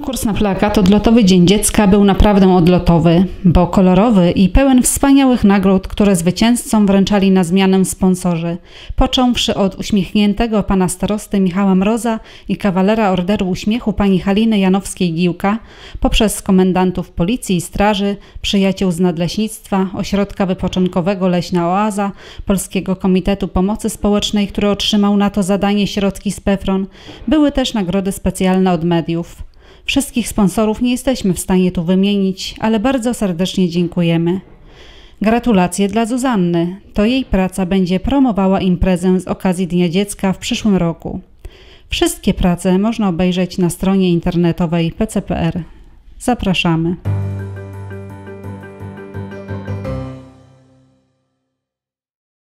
Konkurs na plakat Odlotowy Dzień Dziecka był naprawdę odlotowy, bo kolorowy i pełen wspaniałych nagród, które zwycięzcom wręczali na zmianę sponsorzy. Począwszy od uśmiechniętego pana starosty Michała Mroza i kawalera Orderu Uśmiechu pani Haliny Janowskiej-Giłka, poprzez komendantów policji i straży, przyjaciół z nadleśnictwa, ośrodka wypoczynkowego Leśna Oaza, Polskiego Komitetu Pomocy Społecznej, który otrzymał na to zadanie środki z PEFRON, były też nagrody specjalne od mediów. Wszystkich sponsorów nie jesteśmy w stanie tu wymienić, ale bardzo serdecznie dziękujemy. Gratulacje dla Zuzanny. To jej praca będzie promowała imprezę z okazji Dnia Dziecka w przyszłym roku. Wszystkie prace można obejrzeć na stronie internetowej pcpr. Zapraszamy.